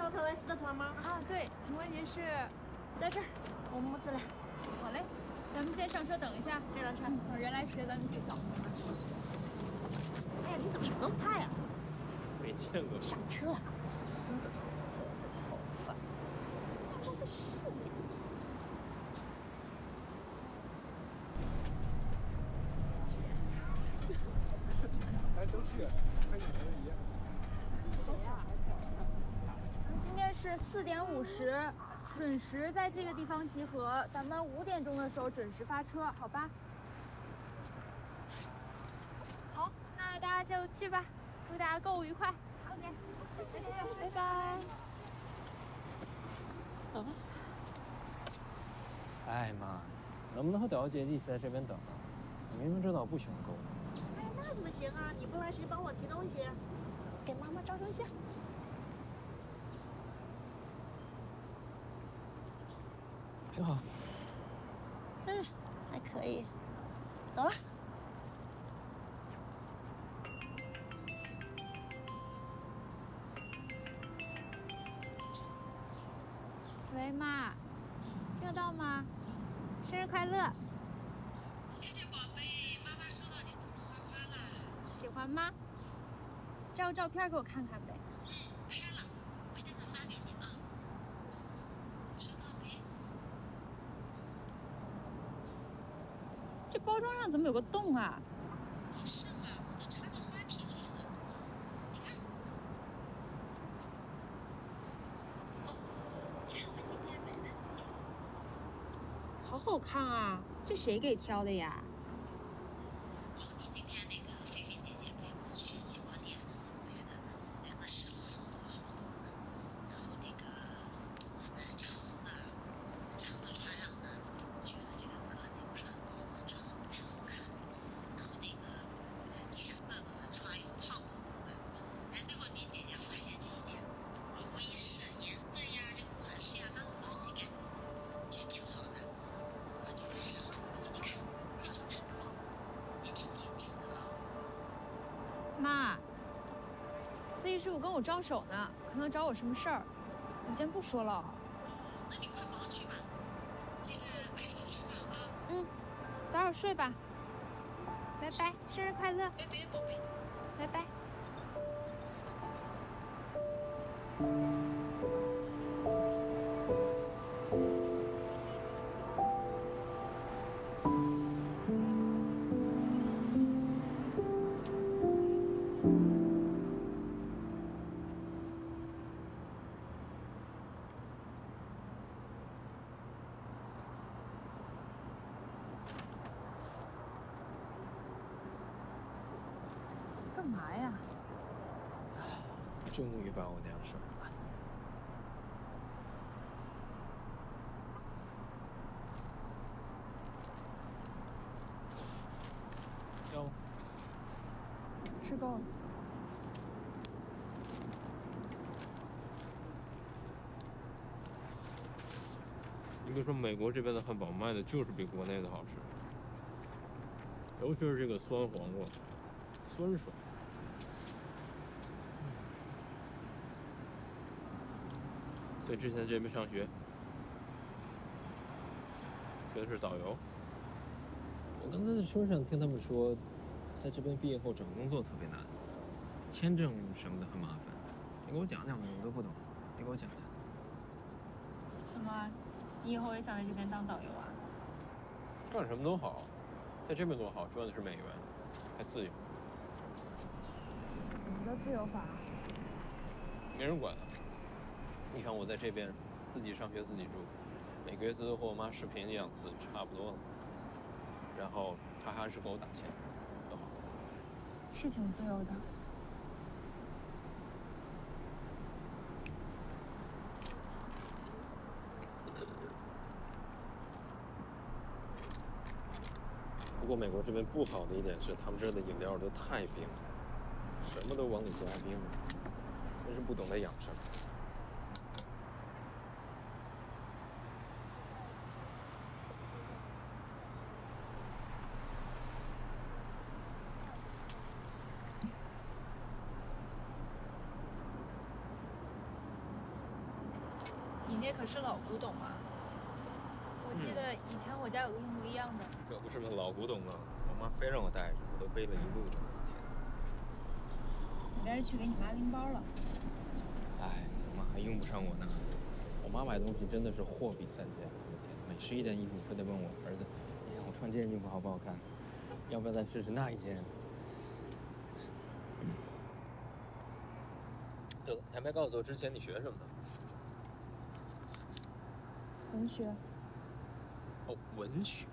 跳特莱斯的团吗？啊，对，请问您是？在这儿，我们母子俩。好嘞，咱们先上车等一下，这辆车等人来接咱们去找。哎呀，你怎么什么都不怕呀？没见过。上车啊！紫色的紫色的头发，这么个是还都去，和以前一样。今天是四点五十，准时在这个地方集合。咱们五点钟的时候准时发车，好吧？好，那大家就去吧，祝大家购物愉快。OK，谢谢，拜拜。走吧。哎妈，能不能和导游姐一起在这边等啊？你明明知道我不喜欢购物。哎，那怎么行啊？你不来谁帮我提东西？给妈妈照张相。挺好。嗯，还可以。走了。喂，妈，听得到吗？生日快乐！谢谢宝贝，妈妈收到你送的花花了。喜欢吗？照个照片给我看看呗。嗯，拍了，我现在发给你啊。收到没？这怎么有个洞啊？没事嘛，我都插到花瓶里了。你看。哦，看我今天买的。好好看啊！这谁给挑的呀？哦，你今天那个菲菲姐姐陪我去旗袍店买的，在那试了好多好多呢。然后那个短的、长的，长的穿上呢，觉得这个个子也不是很高嘛，穿了不太好看。然后那个呃浅色的呢，穿又胖嘟嘟的。哎，最后你姐姐发现这一件，我一试颜色呀，这个款式呀，刚好都膝盖，觉得挺好的，我就买上了。哦，你看这小坦克也挺精致的啊。妈，司机师傅跟我招手呢，可能找我什么事儿，我先不说了。那你快忙去吧，记着按时吃饭啊。嗯，早点睡吧。拜拜，生日快乐！拜拜，宝贝。拜拜。干嘛呀？终于把我娘生了。要吗？吃够了。你别说，美国这边的汉堡卖的就是比国内的好吃，尤其是这个酸黄瓜，酸爽。所以之前在这边上学，学的是导游。我刚才在车上听他们说，在这边毕业后找工作特别难，签证什么的很麻烦。你给我讲讲呗，我都不懂，你给我讲讲。什么？你以后也想在这边当导游啊？干什么都好，在这边多好，赚的是美元，还自由，怎么个自由法？没人管的。你看我在这边，自己上学自己住，每个月最多和我妈视频两次，差不多了。然后她还是给我打钱，都好。是挺自由的。不过美国这边不好的一点是，他们这儿的饮料都太冰了，什么都往里加冰，真是不懂得养生。那可是老古董啊！我记得以前我家有个一模一样的。可不是嘛，老古董了。我妈非让我带着，我都背了一路的。你该去给你妈拎包了。哎，我妈还用不上我呢。我妈买东西真的是货比三家，我的天，每试一件衣服非得问我儿子：“你看我穿这件衣服好不好看？要不要再试试那一件？”对了，你还没告诉我之前你学什么呢？文学。哦，文学。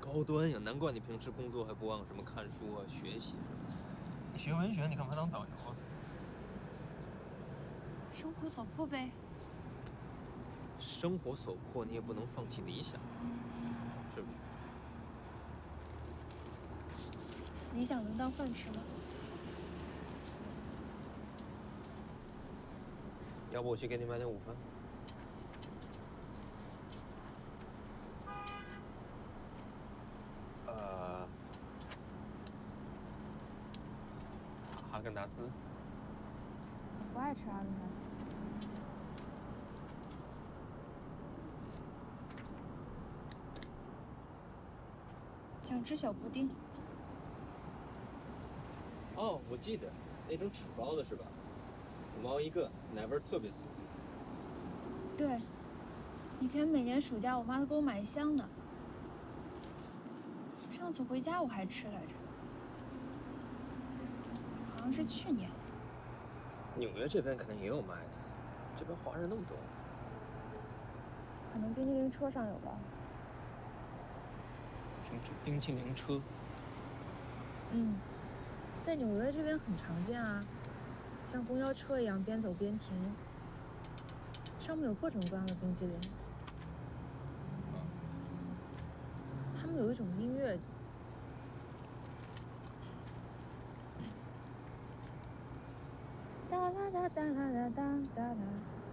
高端呀，难怪你平时工作还不忘什么看书啊、学习。你学文学，你干嘛当导游啊？生活所迫呗。生活所迫，你也不能放弃理想，是不是？理想能当饭吃吗？要不我去给你买点午饭？想吃小布丁。哦，我记得，那种纸包的是吧？五毛一个，奶味特别足。对，以前每年暑假我妈都给我买一箱呢。上次回家我还吃来着，好像是去年。纽约这边肯定也有卖的，这边华人那么多。可能冰激凌车上有吧。冰冰淇淋车。嗯，在纽约这边很常见啊，像公交车一样边走边停，上面有各种各样的冰激凌。他们有一种音乐。哒啦哒哒啦哒哒哒啦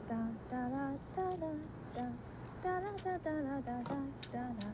哒哒啦哒哒哒哒啦哒哒啦哒哒哒啦